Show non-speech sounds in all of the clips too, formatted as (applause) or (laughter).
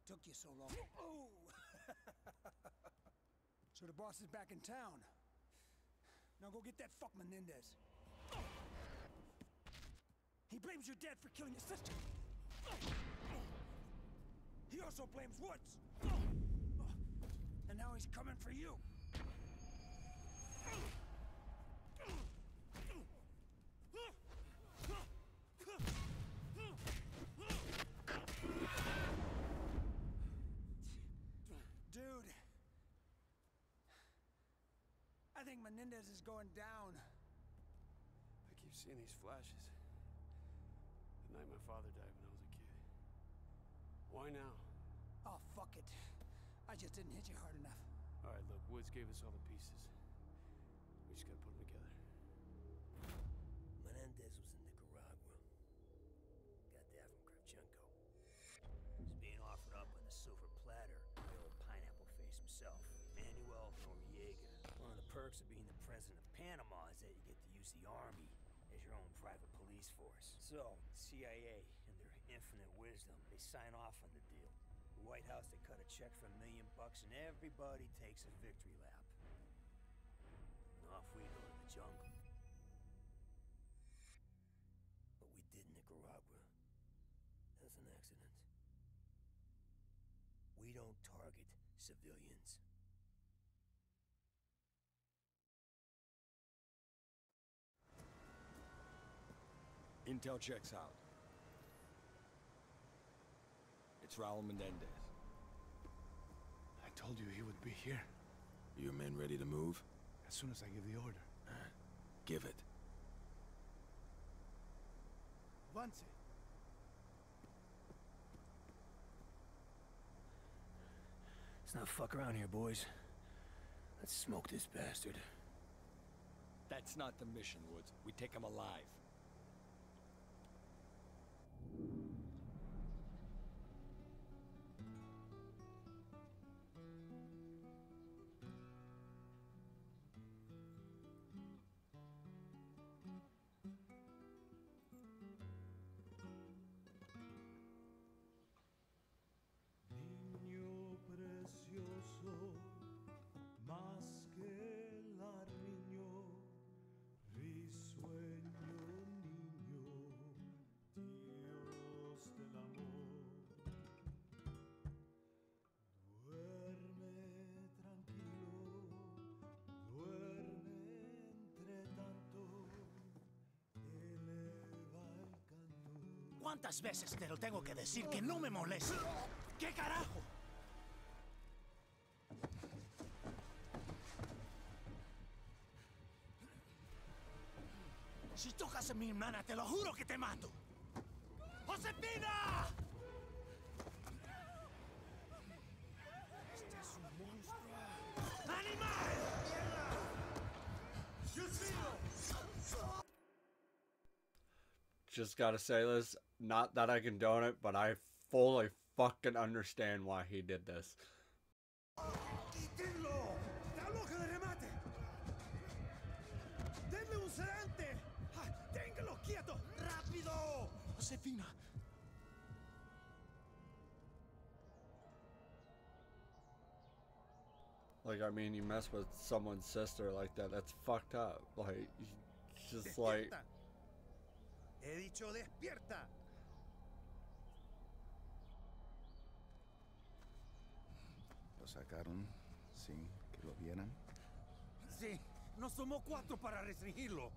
What took you so long? Oh! (laughs) so the boss is back in town. Now go get that fuck Menendez. He blames your dad for killing his sister. He also blames Woods. And now he's coming for you. Dude. I think Menendez is going down. I keep seeing these flashes. The night my father died when I was a kid. Why now? Oh, fuck it. I just didn't hit you hard enough. All right, look, Woods gave us all the pieces. We just gotta put them together. Menendez was in Nicaragua. Got that from Kravchenko. He's being offered up on a silver platter by old pineapple face himself, perks of being the president of Panama is that you get to use the army as your own private police force. So, CIA, in their infinite wisdom, they sign off on the deal. The White House, they cut a check for a million bucks, and everybody takes a victory lap. And off we go to the jungle. What we did Nicaragua, that's an accident. We don't target civilians. Intel checks out. It's Raul Menendez. I told you he would be here. Your men ready to move? As soon as I give the order. Uh, give it. Vance. Let's not fuck around here, boys. Let's smoke this bastard. That's not the mission, Woods. We take him alive. ¿Cuántas veces te lo tengo que decir que no me moleste? ¿Qué carajo? Si tocas a mi hermana, te lo juro que te mato. ¡Josefina! Just gotta say this, not that I condone it, but I fully fucking understand why he did this. ¡Quítenlo! ¡Está loca de remate! ¡Denle un sedante! Ah, ¡Téngalo quieto! ¡Rápido! Josefina. Like, I mean, you mess with someone's sister like that, that's fucked up. Like, just like. He dicho despierta. Lo sacaron sin que lo vieran. Sí, nos tomó cuatro para restringirlo.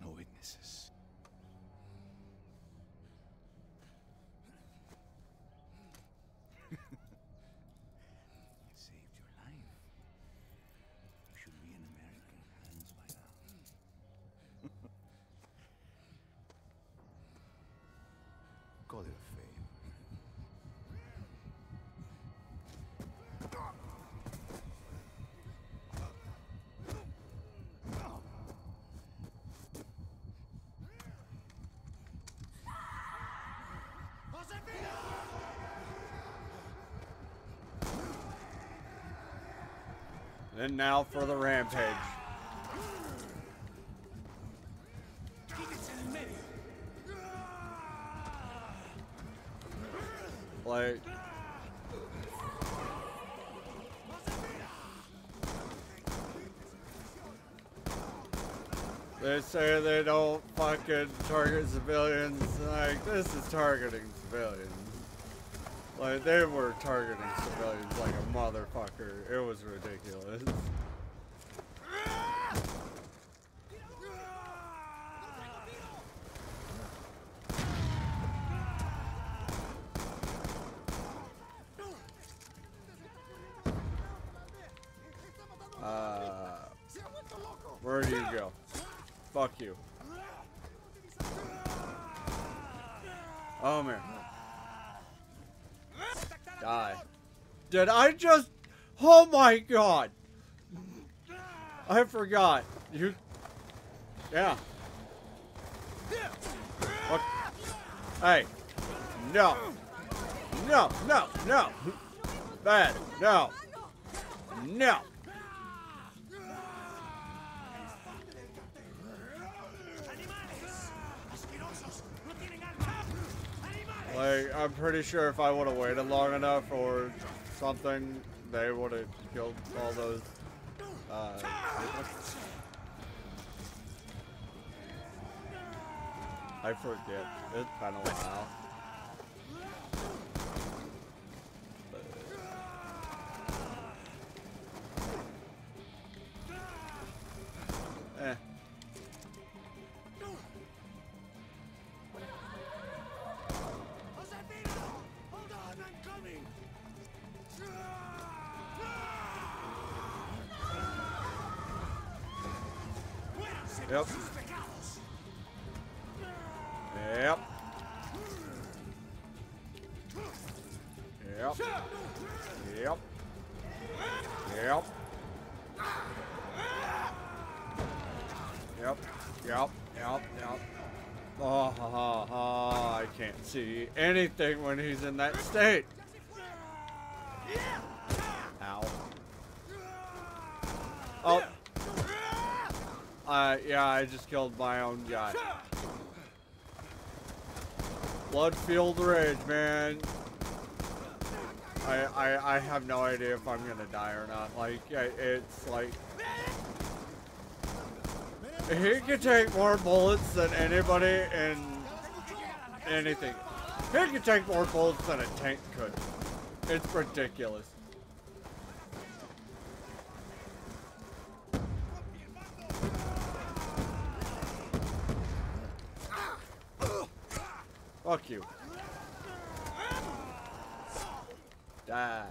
No witnesses. Call it a and now for the rampage. Say they don't fucking target civilians. Like, this is targeting civilians. Like, they were targeting civilians like a motherfucker. It was ridiculous. Oh man. Die. Did I just? Oh my god. I forgot. You. Yeah. Hey. No. No, no, no. Bad. No. No. I'm pretty sure if I would have waited long enough or something, they would have killed all those. Uh. I forget. It's been a while. Yep. Yep. Yep. Yep. Yep. Yep. Yep. Yep. Yep. Oh, ha, ha, ha. I can't see anything when he's in that state. Ow. Oh. Uh, yeah, I just killed my own guy. Blood-fueled rage, man. I, I, I have no idea if I'm gonna die or not. Like, it's like... He can take more bullets than anybody in anything. He can take more bullets than a tank could. It's ridiculous. Fuck you. Die.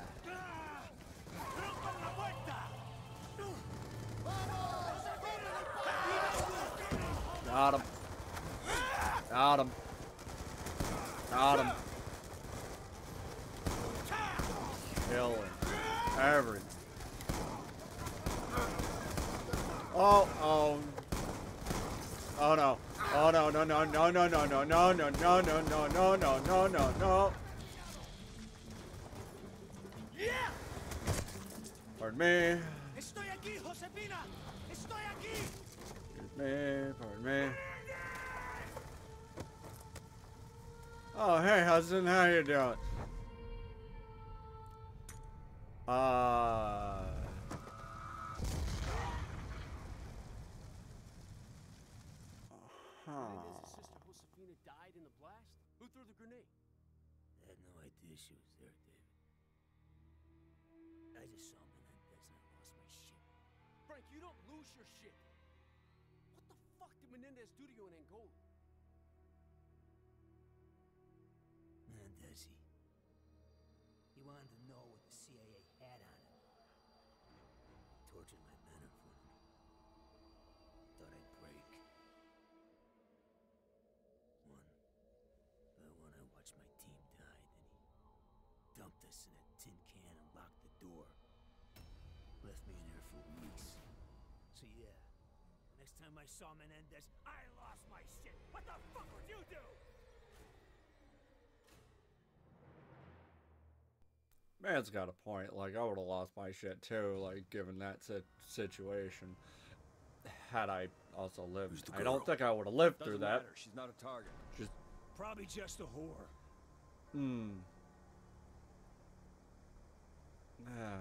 Got him. Got him. Got him. Killing. Everything. Oh, oh. Oh no. Oh no, no, no, no, no, no, no, no, no, no, no, no, no, no, no, no, no. Pardon me. Estoy aquí, Josefina! Estoy aquí! Excuse me. Pardon me. Oh, hey, husband, how you doing? Uh. You don't lose your shit. What the fuck did Menendez do to you in Angola? Menendez, he, he wanted to know what the CIA had on him. Tortured my men in front of me. Thought I'd break. One by one, I watched my team die. Then he dumped us in a tin can and locked the door. Left me in there for weeks. So yeah, next time I saw Menendez, I lost my shit. What the fuck would you do? Man's got a point. Like, I would have lost my shit too, like, given that si- situation. Had I also lived. I don't think I would have lived through Doesn't that. matter. She's not a target. She's probably just a whore. Hmm. Yeah.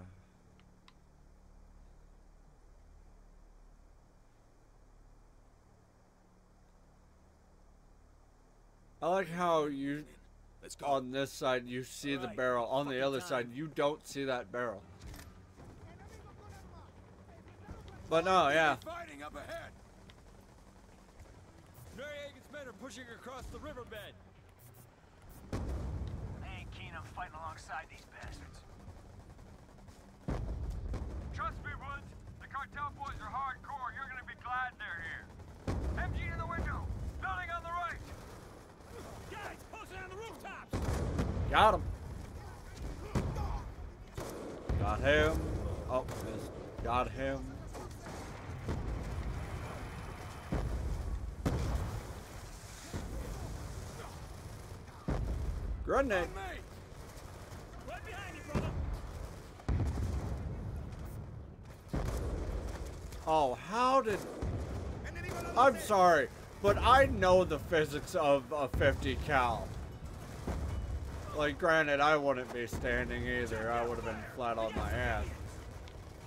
I like how you Let's go. on this side you see the barrel, on the other time. side you don't see that barrel. But no, yeah. Fighting up ahead. Noriega's men are pushing across the riverbed. I ain't keen on fighting alongside these bastards. Trust me, Woods. The cartel boys are hardcore. You're gonna be glad they're here. MG to the window. Building on the right. Guys, posted on the rooftops! Got him. Got him. Oh, missed. Got him. Grenade. Oh, how did... I'm sorry, but I know the physics of a 50 cal. Like, granted, I wouldn't be standing either. I would have been flat on my ass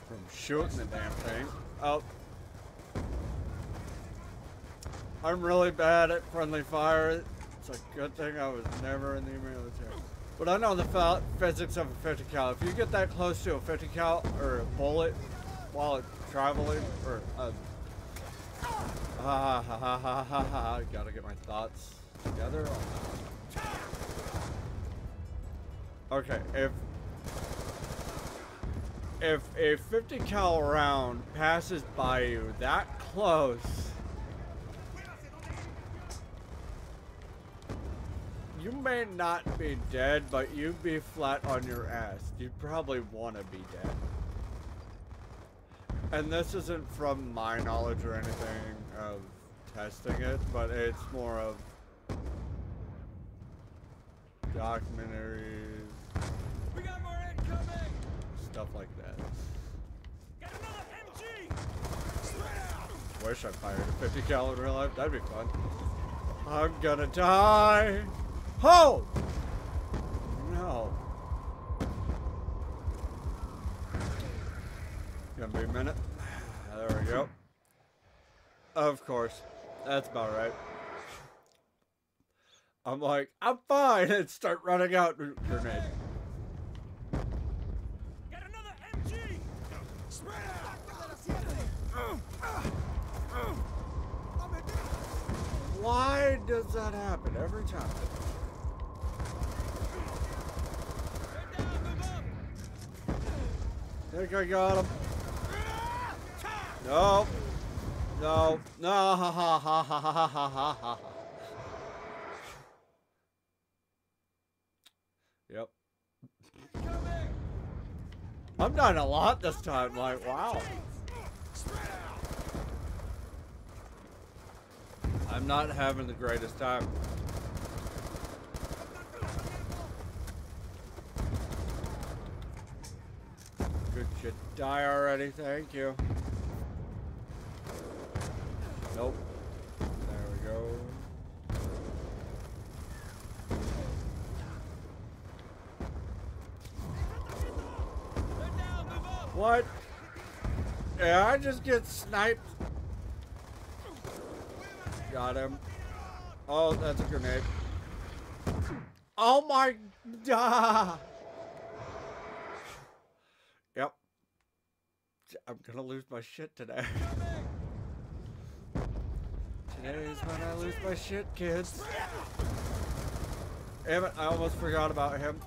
from shooting the damn thing. Oh. I'm really bad at friendly fire. It's a good thing I was never in the military. But I know the physics of a 50 cal. If you get that close to a 50 cal or a bullet while it's traveling, or uh, ah, ha, ha, ha, ha, ha, ha, gotta get my thoughts together. Okay, if if a 50 cal round passes by you that close, you may not be dead, but you'd be flat on your ass. You'd probably want to be dead. And this isn't from my knowledge or anything of testing it, but it's more of documentaries, stuff like that. MG! Wish I fired a 50 cal in real life. That'd be fun. I'm gonna die. Ho! No. Gonna be a minute. There we go. Of course. That's about right. I'm like, I'm fine, and (laughs) start running out. Grenade. Got another MG! Why does that happen every time? I Think I got him. No. No. No. Ha ha ha ha ha ha ha ha. Yep. I'm dying a lot this time. Like, wow. I'm not having the greatest time. Could you die already? Thank you. Nope. There we go. What? Yeah, I just get sniped. Got him. Oh, that's a grenade. Oh my god. (laughs) Yep. I'm gonna lose my shit today. Today is when I lose my shit, kids. Damn it, I almost forgot about him.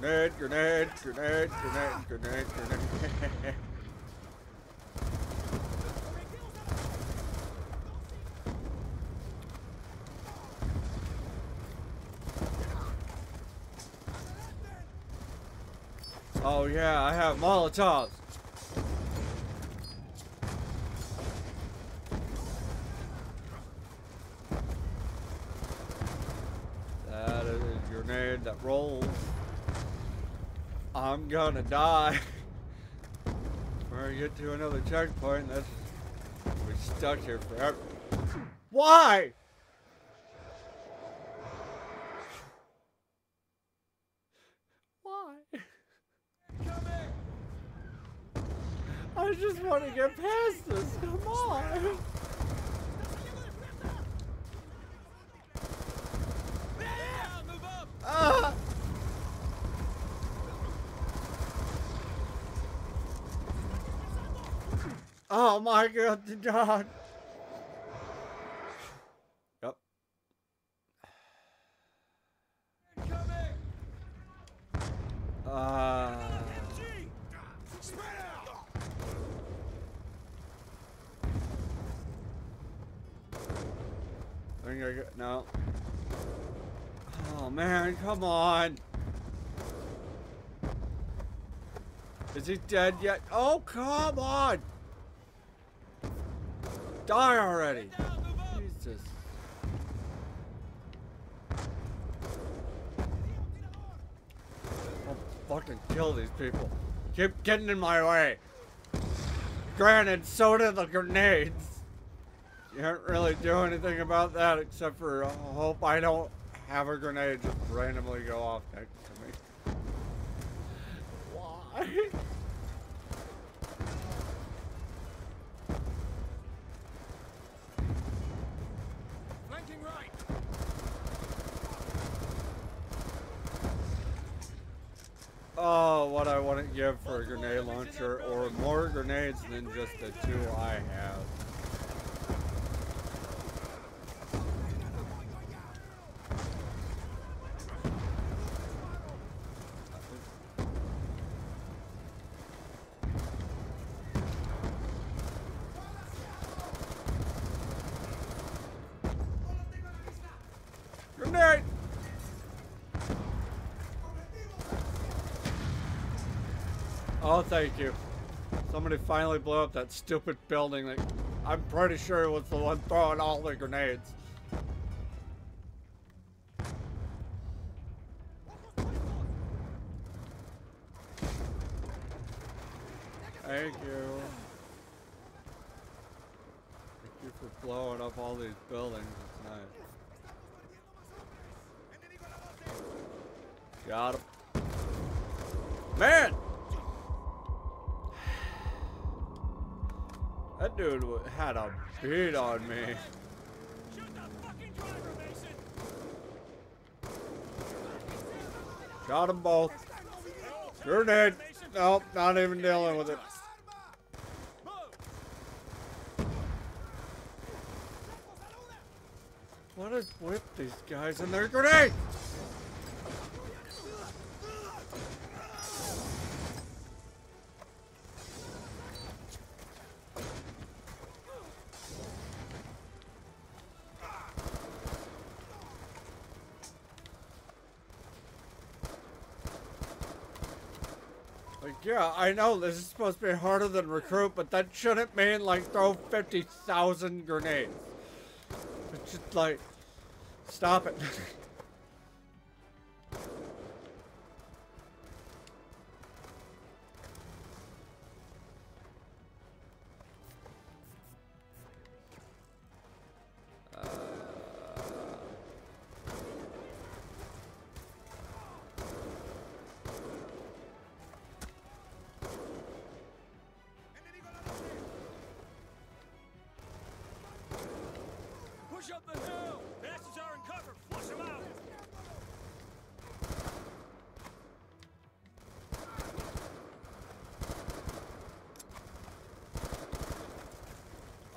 Grenade, grenade, grenade, grenade, grenade, grenade. (laughs) oh yeah, I have Molotovs. That is a grenade that rolls. I'm gonna die. We're get to another checkpoint. That's we're stuck here forever. Why? Why? I just want to get past this. Come on. Oh my god, the dog. Yep. Uh, I think I got, no. Oh man, come on. Is he dead yet? Oh, come on. Die already. Jesus. I'll fucking kill these people. Keep getting in my way. Granted, so did the grenades. You can't really do anything about that except for uh, hope I don't have a grenade just randomly go off next to me. Why? Oh, what I wouldn't give for a grenade launcher or more grenades than just the two I have. Grenade! Oh, thank you. Somebody finally blew up that stupid building that I'm pretty sure it was the one throwing all the grenades. Thank you. Thank you for blowing up all these buildings. It's nice. Got him. Man! That dude had a beat on me. Shoot the fucking driver, Mason. Got them both. Grenade. Nope, not even dealing with it. What is with these guys and their grenades? Yeah, I know this is supposed to be harder than recruit, but that shouldn't mean, like, throw 50,000 grenades. It's just like, stop it. (laughs)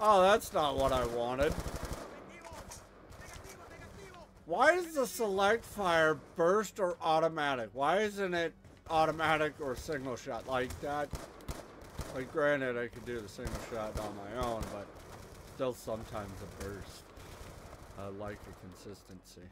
Oh, that's not what I wanted. Why is the select fire burst or automatic? Why isn't it automatic or single shot like that? Like, granted, I could do the single shot on my own, but still sometimes a burst. I like the consistency.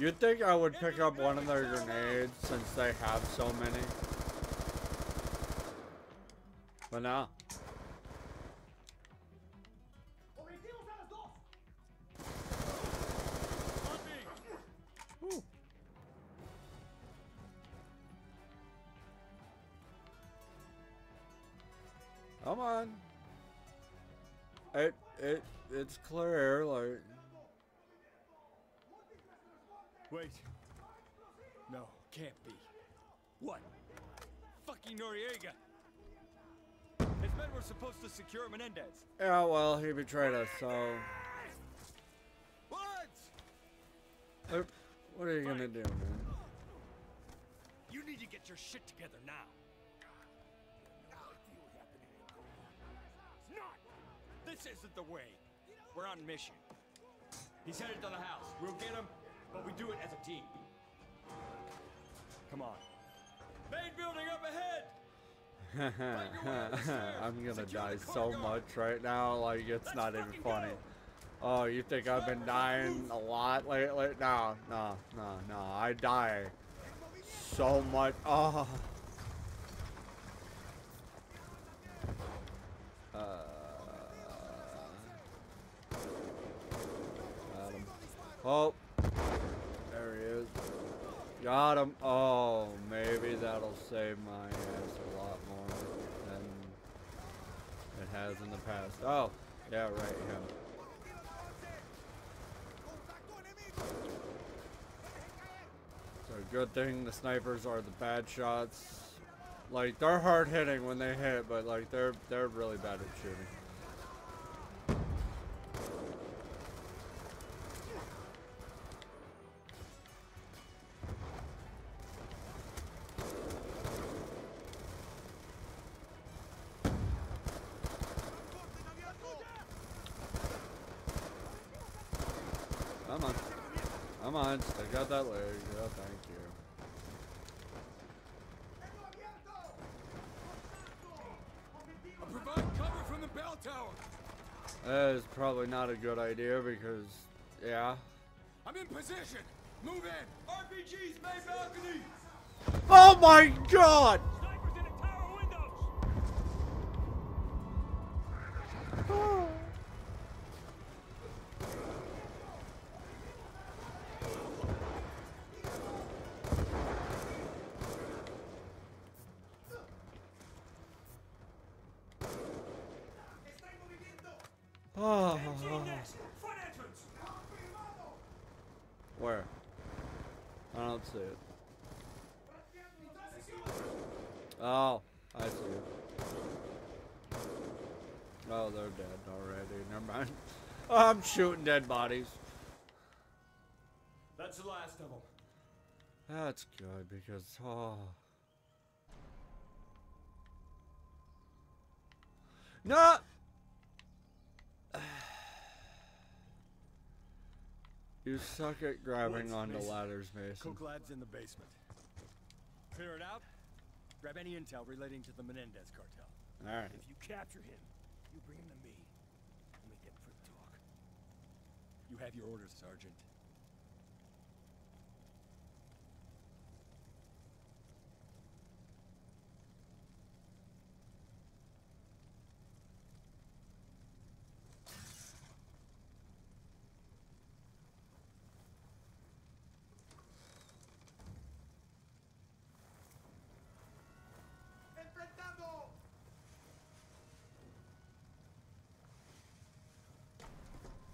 You'd think I would pick up one of their grenades since they have so many. But no. Come on. It it it's clear like Wait. No, can't be. What? Fucking Noriega! His men were supposed to secure Menendez. yeah. Well, he betrayed us, so What? what are you gonna do, man? You need to get your shit together now. Not! This isn't the way. We're on mission. He's headed to the house. We'll get him, but we do it as a team. Come on. Main building up ahead! (laughs) I'm gonna die so much right now, like it's not even funny. Oh, you think I've been dying a lot lately? No, no, no, no. I die so much. Oh. Uh, got him. Oh, there he is. Got him. Oh, maybe that'll save my ass a lot more than it has in the past. Oh, yeah, right, him. So good thing the snipers are the bad shots. Like they're hard hitting when they hit, but like they're they're really bad at shooting. Come on, I got that leg. Oh, thank you. Provide cover from the bell tower. That is probably not a good idea because, yeah. I'm in position. Move in. RPG's main balcony. Oh my god! Oh. Where? I don't see it. Oh, I see it. Oh, they're dead already. Never mind. (laughs) I'm shooting dead bodies. That's the last of them. That's good because oh. No. You suck at grabbing onto Mason. ladders, Mason. Cook Lab's in the basement. Clear it out. Grab any intel relating to the Menendez cartel. All right. If you capture him, you bring him to me. We'll make that talk. You have your orders, Sergeant.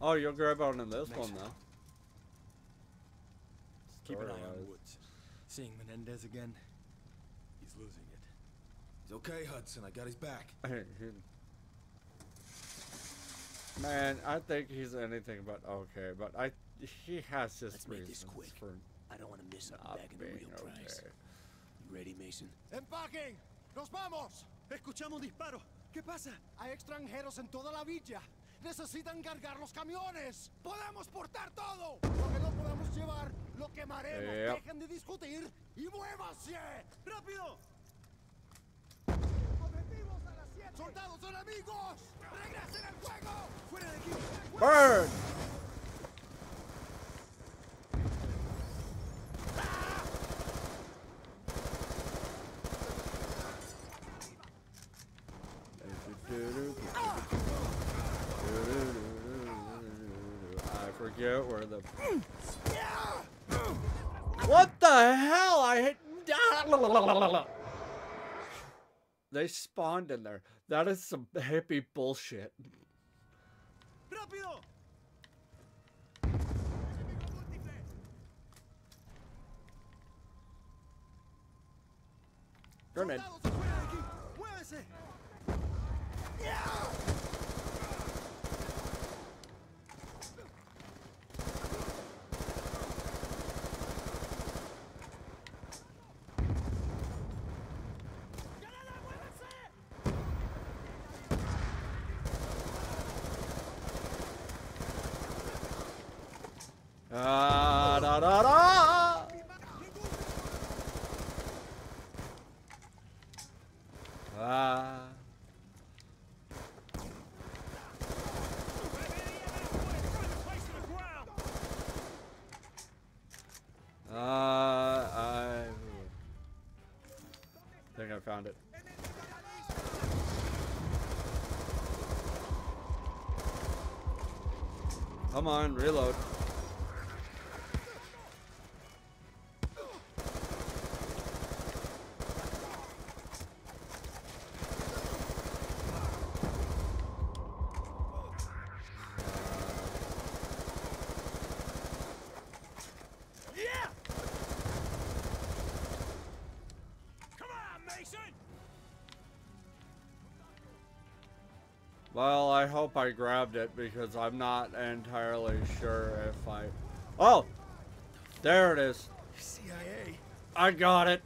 Oh, you'll grab onto this one Mason. though. Keep an eye on Story-wise. Woods. Seeing Menendez again, he's losing it. He's okay, Hudson. I got his back. (laughs) Man, I think he's anything but okay, but I he has his Let's make this quick. for I don't want to miss out not back in the being real price. okay. You ready, Mason? ¡Empaquen! ¡Nos vamos! Escuchamos disparo. ¿Qué pasa? Hay extranjeros en toda la villa. Necesitan cargar los camiones. ¡Podemos portar todo! Lo que no podemos llevar, lo quemaremos. Yep. Dejen de discutir y muévanse. ¡Rápido! ¡Objetivos a las 7! ¡Soldados enemigos! ¡Regresen al fuego! ¡Fuera de aquí! Burn! The. What the hell? I hit. They spawned in there. That is some hippie bullshit. Grenade. ¡Soldados afuera de aquí! ¡Muévese! Ah, da, da, da. Ah. Uh, I think I found it. Come on, reload. Well, I hope I grabbed it because I'm not entirely sure if I. Oh! There it is. CIA. I got it.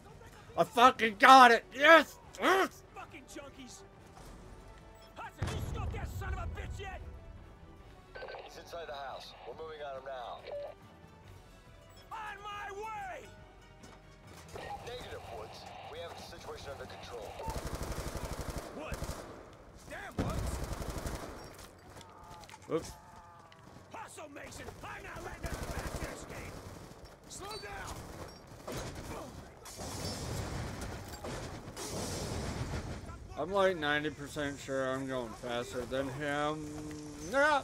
I fucking got it. Yes! Yes! I'm like 90% sure I'm going faster than him. Yeah.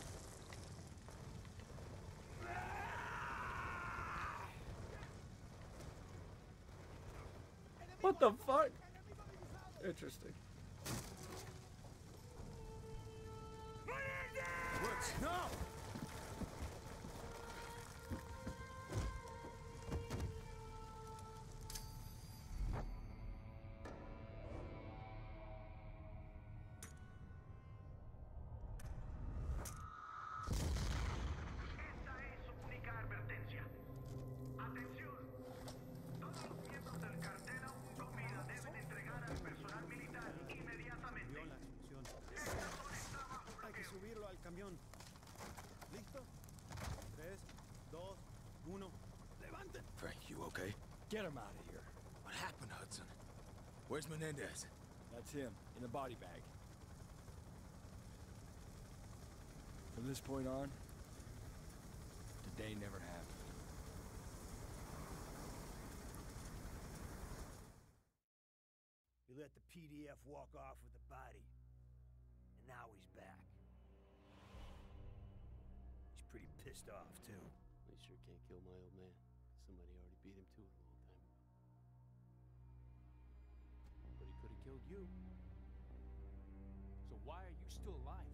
What the fuck? Interesting. Camión. ¿Listo? Tres, dos, uno. ¡Levanten! Frank, you okay? Get him out of here. What happened, Hudson? Where's Menendez? That's him, in the body bag. From this point on, today never happened. We let the PDF walk off with the body. And now he's back. Pissed off, too. I sure can't kill my old man. Somebody already beat him to it a long time ago. But he could have killed you. So why are you still alive,